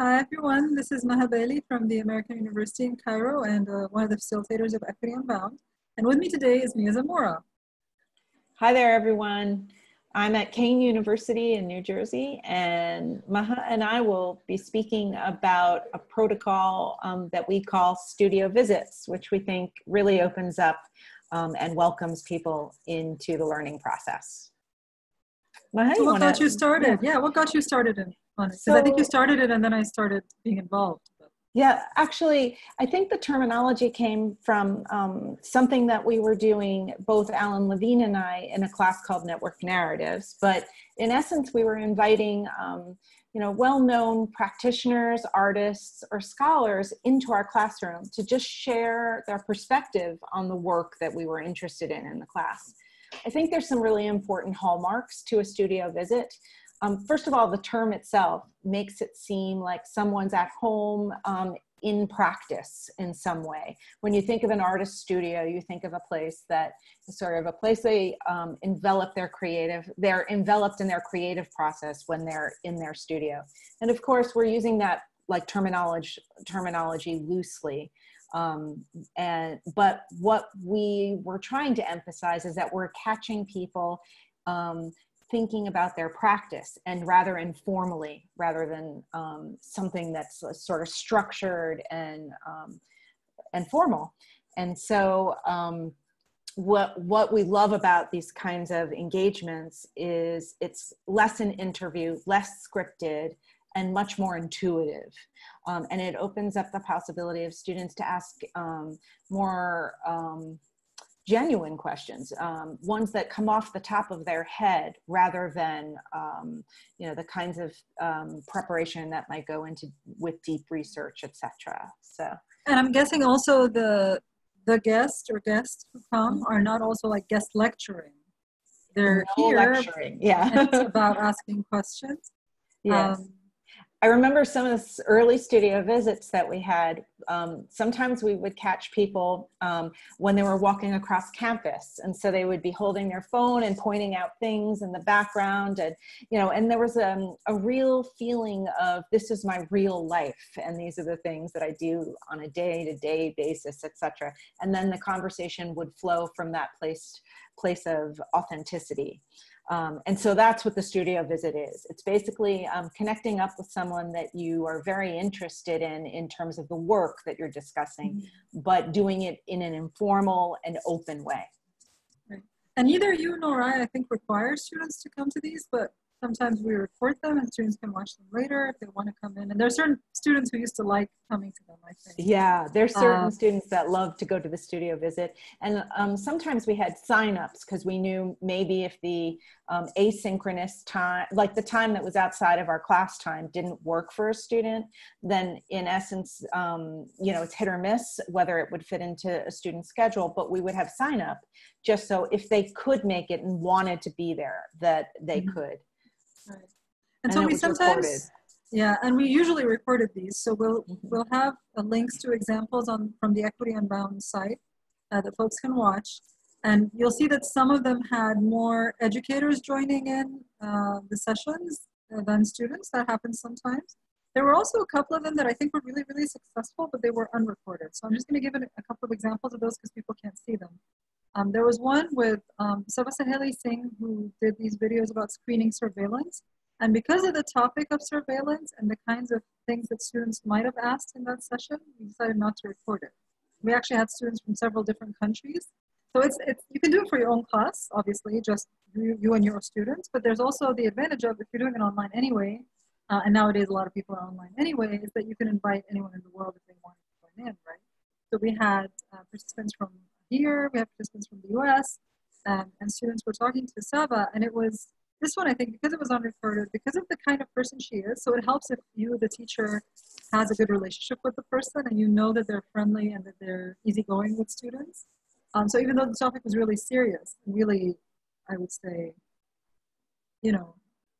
Hi everyone, this is Maha Bali from the American University in Cairo and uh, one of the facilitators of Equity Unbound. And with me today is Mia Zamora. Hi there everyone. I'm at Kean University in New Jersey and Maha and I will be speaking about a protocol um, that we call studio visits, which we think really opens up um, and welcomes people into the learning process. Maha, so what got you started? Yeah. yeah, what got you started in on it? Because so, I think you started it and then I started being involved. Yeah, actually, I think the terminology came from um, something that we were doing, both Alan Levine and I, in a class called Network Narratives. But in essence, we were inviting, um, you know, well-known practitioners, artists, or scholars into our classroom to just share their perspective on the work that we were interested in in the class. I think there's some really important hallmarks to a studio visit. Um, first of all, the term itself makes it seem like someone's at home um, in practice in some way. When you think of an artist studio, you think of a place that is sort of a place they um, envelop their creative, they're enveloped in their creative process when they're in their studio. And of course, we're using that like terminology, terminology loosely. Um, and but what we were trying to emphasize is that we're catching people um, thinking about their practice and rather informally rather than um, something that's sort of structured and um, and formal. And so um, what what we love about these kinds of engagements is it's less an interview less scripted and much more intuitive. Um, and it opens up the possibility of students to ask um, more um, genuine questions, um, ones that come off the top of their head rather than, um, you know, the kinds of um, preparation that might go into with deep research, etc. So. And I'm guessing also the the guest or guests who come are not also like guest lecturing. They're no here. Lecturing. Yeah. it's about asking questions. Yes. Um, I remember some of the early studio visits that we had. Um, sometimes we would catch people um, when they were walking across campus, and so they would be holding their phone and pointing out things in the background, and you know, and there was um, a real feeling of this is my real life, and these are the things that I do on a day-to-day basis, etc. And then the conversation would flow from that place place of authenticity. Um, and so that's what the studio visit is. It's basically um, connecting up with someone that you are very interested in in terms of the work that you're discussing, mm-hmm. but doing it in an informal and open way. Right. And neither you nor I, I think, require students to come to these, but sometimes we record them and students can watch them later if they want to come in. And there are certain students who used to like coming to them, I think. Yeah, there's certain um, students that love to go to the studio visit. And um, sometimes we had signups because we knew maybe if the um, asynchronous time, like the time that was outside of our class time didn't work for a student, then in essence, um, you know, it's hit or miss whether it would fit into a student's schedule, but we would have sign up just so if they could make it and wanted to be there, that they mm-hmm. could. Right. And, and so we sometimes, recorded. yeah, and we usually recorded these. So we'll mm-hmm. we'll have uh, links to examples on from the Equity Unbound site uh, that folks can watch. And you'll see that some of them had more educators joining in uh, the sessions than students. That happens sometimes. There were also a couple of them that I think were really, really successful, but they were unrecorded. So I'm just going to give a couple of examples of those because people can't see them. Um, there was one with um, Singh who did these videos about screening surveillance. And because of the topic of surveillance and the kinds of things that students might have asked in that session, we decided not to record it. We actually had students from several different countries. So it's, it's you can do it for your own class, obviously, just you, you and your students, but there's also the advantage of if you're doing it online anyway, uh, and nowadays a lot of people are online anyway, is that you can invite anyone in the world if they want to join in, right? So we had uh, participants from here, we have participants from the US, um, and students were talking to Sava, and it was this one, I think, because it was unrecorded, because of the kind of person she is, so it helps if you, the teacher, has a good relationship with the person and you know that they're friendly and that they're easygoing with students. Um, so even though the topic was really serious, really, I would say, you know,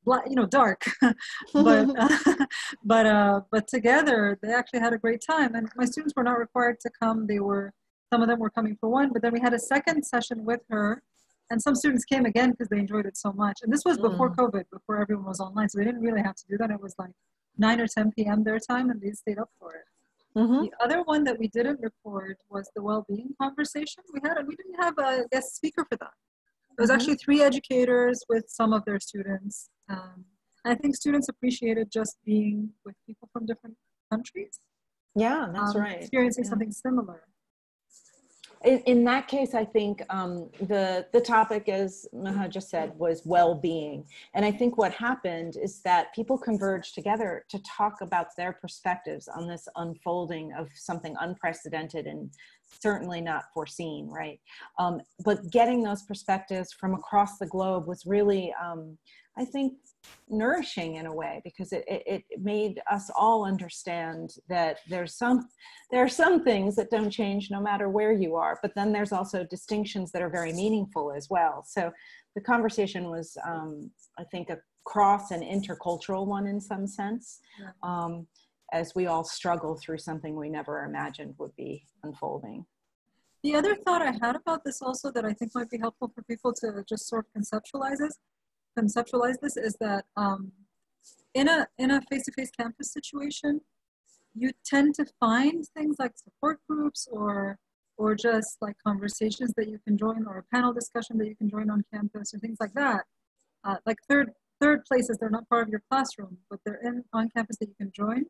black, you know, dark, but uh, but uh, but together they actually had a great time. And my students were not required to come; they were some of them were coming for one, but then we had a second session with her, and some students came again because they enjoyed it so much. And this was before mm. COVID, before everyone was online, so they didn't really have to do that. It was like 9 or 10 p.m. their time, and they stayed up for it. Mm-hmm. The other one that we didn't record was the well-being conversation we had, and we didn't have a guest speaker for that. It was mm-hmm. actually three educators with some of their students. Um, I think students appreciated just being with people from different countries. Yeah, that's um, right. Experiencing yeah. something similar in, in that case, I think um, the the topic, as Maha just said, was well-being, and I think what happened is that people converged together to talk about their perspectives on this unfolding of something unprecedented and certainly not foreseen, right? Um, but getting those perspectives from across the globe was really um, I think, nourishing in a way because it, it, it, made us all understand that there's some there are some things that don't change no matter where you are but then there's also distinctions that are very meaningful as well. So the conversation was um, i think a cross and intercultural one in some sense um, as we all struggle through something we never imagined would be unfolding. The other thought i had about this also that i think might be helpful for people to just sort of conceptualize is conceptualize this is that um, in a in a face-to-face campus situation, you tend to find things like support groups or or just like conversations that you can join or a panel discussion that you can join on campus or things like that. Uh, like third third places, they're not part of your classroom, but they're in on campus that you can join.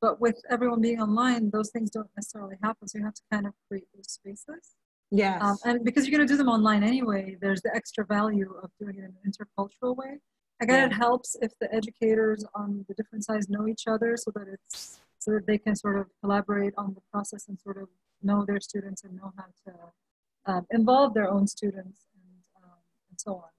But with everyone being online, those things don't necessarily happen. So you have to kind of create those spaces. Yes. Um, and because you're going to do them online anyway, there's the extra value of doing it in an intercultural way. Again, yeah. it helps if the educators on the different sides know each other so that it's so that they can sort of collaborate on the process and sort of know their students and know how to um, involve their own students and, um, and so on.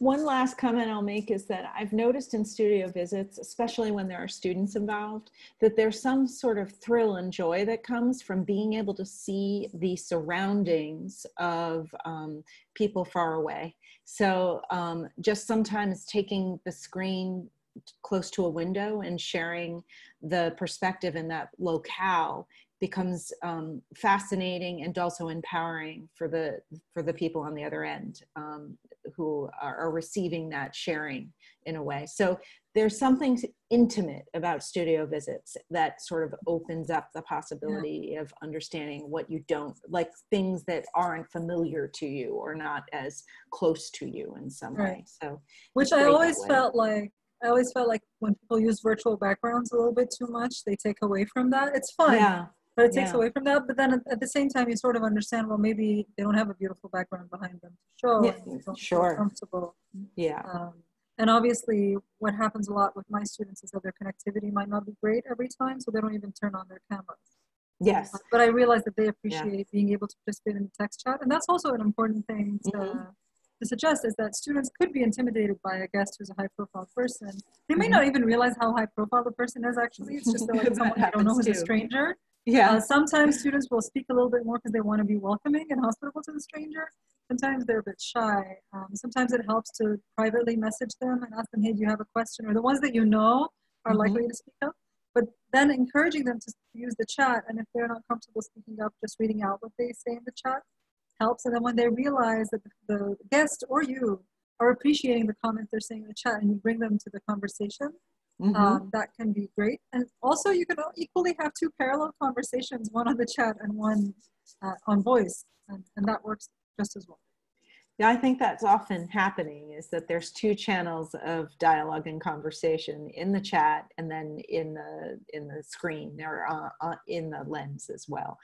One last comment I'll make is that I've noticed in studio visits, especially when there are students involved, that there's some sort of thrill and joy that comes from being able to see the surroundings of um, people far away. So um, just sometimes taking the screen close to a window and sharing the perspective in that locale becomes um, fascinating and also empowering for the for the people on the other end um, who are, receiving that sharing in a way so there's something intimate about studio visits that sort of opens up the possibility yeah. of understanding what you don't like things that aren't familiar to you or not as close to you in some right. way so which i always felt like I always felt like when people use virtual backgrounds a little bit too much, they take away from that. It's fine. Yeah but it takes yeah. away from that. But then at, the same time, you sort of understand, well, maybe they don't have a beautiful background behind them to show. Yeah, sure. comfortable. Yeah. Um, and obviously, what happens a lot with my students is that their connectivity might not be great every time, so they don't even turn on their cameras. Yes. Uh, but I realize that they appreciate yeah. being able to participate in the text chat, and that's also an important thing to. Mm-hmm. To suggest is that students could be intimidated by a guest who's a high profile person. They may mm-hmm. not even realize how high profile the person is actually. It's just like someone they don't know who's too. a stranger. Yeah. Uh, sometimes students will speak a little bit more because they want to be welcoming and hospitable to the stranger. Sometimes they're a bit shy. Um, sometimes it helps to privately message them and ask them, hey, do you have a question? Or the ones that you know are mm-hmm. likely to speak up. But then encouraging them to use the chat. And if they're not comfortable speaking up, just reading out what they say in the chat helps. And then when they realize that the, the guest or you are appreciating the comments they're saying in the chat and you bring them to the conversation, Mm-hmm. Um, that can be great. And also, you can equally have two parallel conversations, one on the chat and one uh, on voice, and, and that works just as well. Yeah, I think that's often happening is that there's two channels of dialogue and conversation in the chat and then in the in the screen or uh, uh, in the lens as well.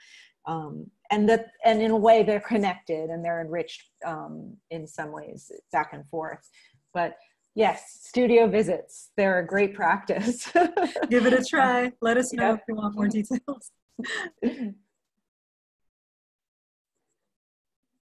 Um, and that and in a way they're connected and they're enriched um, in some ways back and forth. But Yes, studio visits. They're a great practice. Give it a try. Let us know yep. if you want more details.